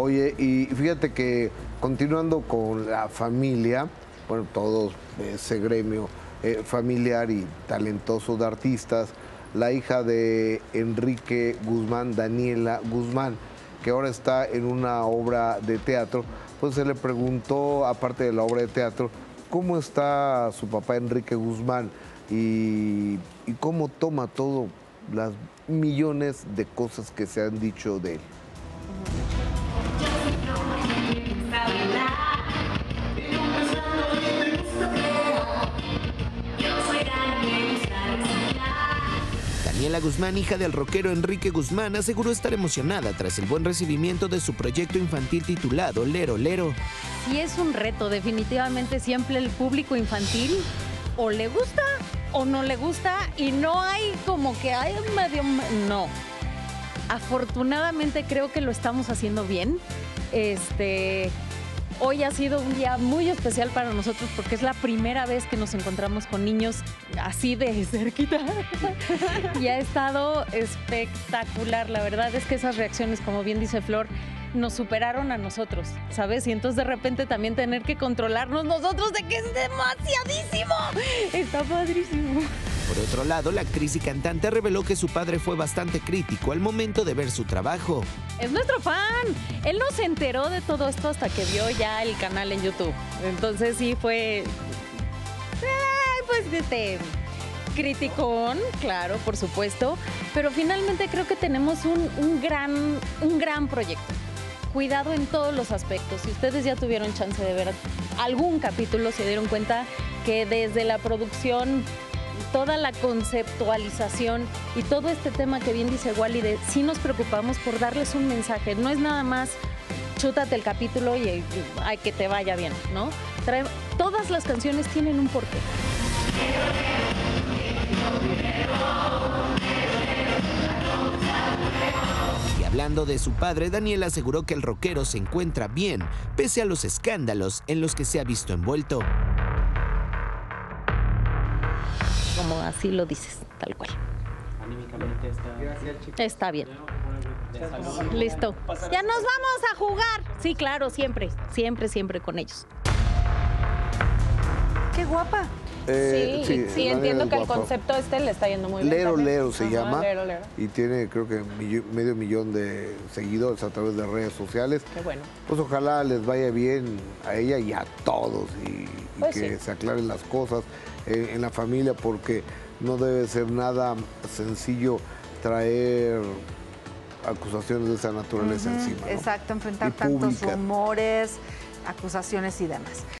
Oye, y fíjate que continuando con la familia, bueno, todos ese gremio eh, familiar y talentoso de artistas, la hija de Enrique Guzmán, Daniela Guzmán, que ahora está en una obra de teatro, pues se le preguntó, aparte de la obra de teatro, cómo está su papá Enrique Guzmán y, y cómo toma todo las millones de cosas que se han dicho de él. Daniela Guzmán, hija del rockero Enrique Guzmán, aseguró estar emocionada tras el buen recibimiento de su proyecto infantil titulado Lero Lero. Sí es un reto, definitivamente siempre el público infantil o le gusta o no le gusta y no hay como que hay medio... No. Afortunadamente creo que lo estamos haciendo bien. Este, Hoy ha sido un día muy especial para nosotros porque es la primera vez que nos encontramos con niños así de cerquita. y ha estado espectacular. La verdad es que esas reacciones, como bien dice Flor, nos superaron a nosotros, ¿sabes? Y entonces de repente también tener que controlarnos nosotros de que es demasiadísimo. Está padrísimo. Por otro lado, la actriz y cantante reveló que su padre fue bastante crítico al momento de ver su trabajo. Es nuestro fan. Él no se enteró de todo esto hasta que vio ya el canal en YouTube. Entonces sí fue... Ay, pues este criticón, claro, por supuesto, pero finalmente creo que tenemos un, un, gran, un gran proyecto. Cuidado en todos los aspectos. Si ustedes ya tuvieron chance de ver algún capítulo, se dieron cuenta que desde la producción toda la conceptualización y todo este tema que bien dice Wally de sí nos preocupamos por darles un mensaje. No es nada más chútate el capítulo y, hay que te vaya bien, ¿no? todas las canciones tienen un porqué. Y hablando de su padre, Daniel aseguró que el rockero se encuentra bien, pese a los escándalos en los que se ha visto envuelto como así lo dices, tal cual. Anímicamente está, está bien. Listo. Ya nos vamos a jugar. Sí, claro, siempre, siempre, siempre con ellos. Qué guapa. Eh, sí, sí, entiendo que el concepto este le está yendo muy bien. Lero Lero se llama. Lero, Lero. Y tiene creo que medio millón de seguidores a través de redes sociales. Qué bueno. Pues ojalá les vaya bien a ella y a todos y, Pues que se aclaren las cosas en, en la familia porque no debe ser nada sencillo traer acusaciones de esa naturaleza encima. ¿no? Exacto, enfrentar Y tantos públicas. rumores, acusaciones y demás.